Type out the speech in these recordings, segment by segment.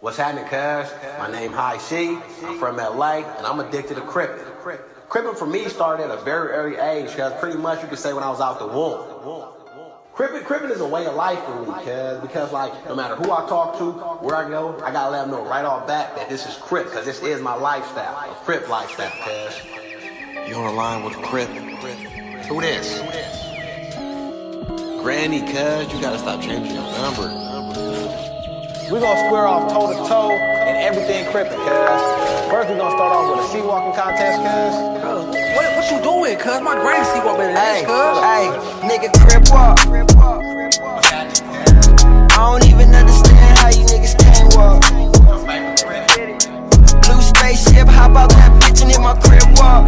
What's happening, cuz? My name High C. I'm from LA, and I'm addicted to crippin'. Crippin' for me started at a very early age, cuz pretty much you could say when I was out the womb. Crippin', crippin' is a way of life for me, cuz because like no matter who I talk to, where I go, I gotta let them know right off back that this is Crip, cuz this is my lifestyle, a Crip lifestyle, cuz. You on the line with Crip? Who this? Granny, cuz you gotta stop changing your number. We gonna square off toe to toe and everything crippin', cuz. First we gonna start off with a C-walking contest, cuz. What, what you doing, cuz? My granny see what better than Hey, cuz. hey, nigga crip walk. I don't even understand how you niggas can't walk. Blue spaceship, hop out that bitch and hit my crip walk.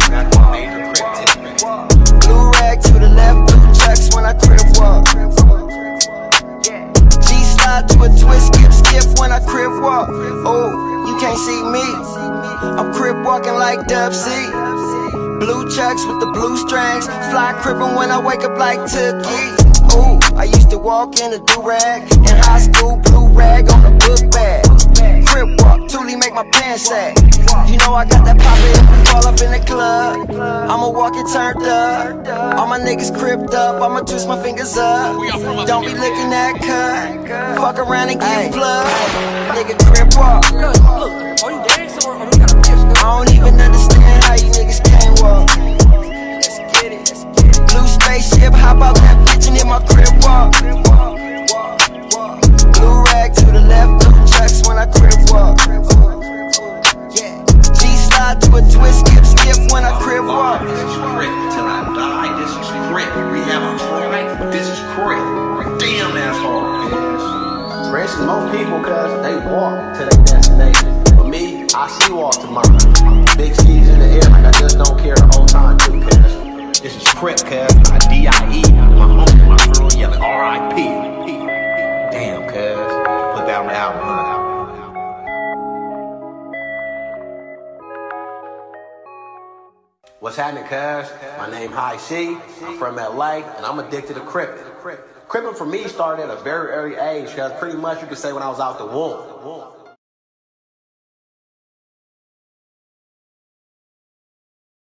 Blue rag to the left, walk. Oh, you can't see me. I'm crip walking like Dub C. Blue chucks with the blue strings. Fly crippin' when I wake up like Tookie. Ooh, I used to walk in a do-rag. In high school, blue rag on a book bag. Crip walk, Thule make my pants sag. You know I got that pop it if we fall up in the club. I'ma walk it turned up. All my niggas cripped up, I'ma twist my fingers up. Don't be looking at cut. Fuck around and get blood. Nigga crip walk. Cuz, look, are you dancing or, or you got a bitch. I don't even understand how you niggas can't walk. Let's get it. Blue spaceship, hop out that bitch and hit my crip walk. Blue rag to the left, blue chucks when I crip walk. G slide to a twist, skip, skip when I crip walk. For instance, most people, cuz, they walk to their destination. But me, I C-walk to mine. Big skis in the air, like I just don't care the whole time, too, cuz. This is Crip, cuz. My D.I.E. My homie, my girl yelling R.I.P. Damn, cuz. Put that on the album, huh? What's happening, cuz? My name High C. I'm from LA, and I'm addicted to crippin'. Crippin' for me started at a very early age, cuz pretty much you could say when I was out the womb.